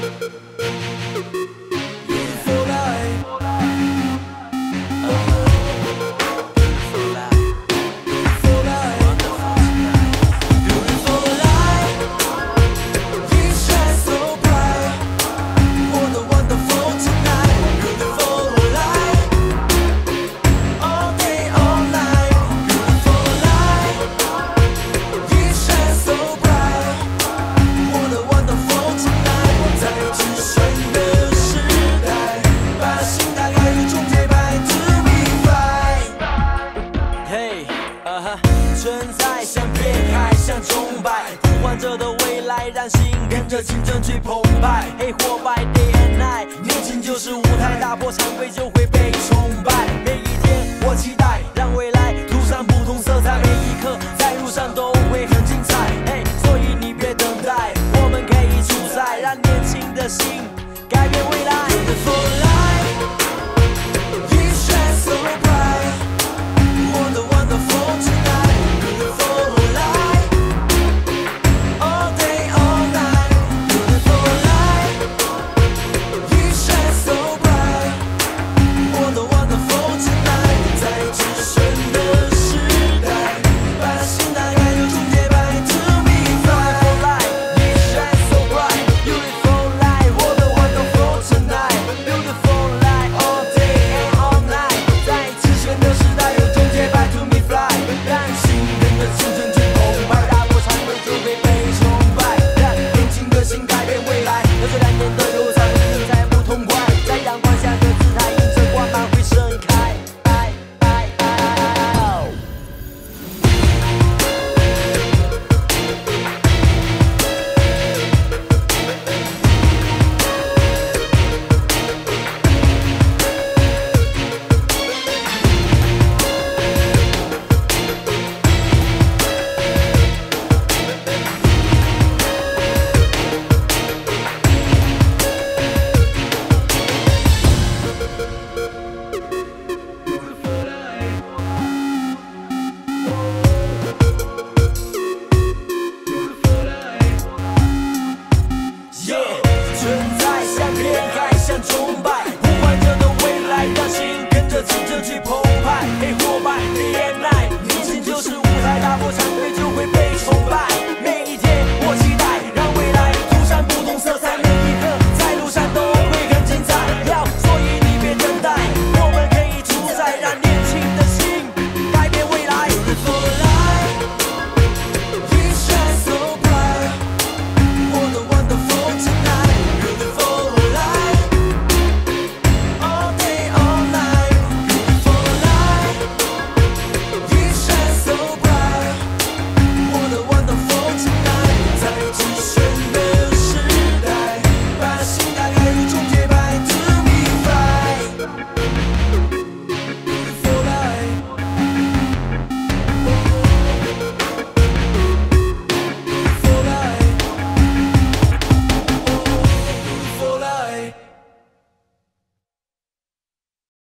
Thank you. 像变海，像崇拜，呼唤着的未来，让心跟着青春去澎湃。黑或白，day and night，年轻就是舞台，打破常规就会被崇拜。每一天我期待，让未来涂上不同色彩，每一刻在路上都会很精彩。嘿，所以你别等待，我们可以出赛，让年轻的心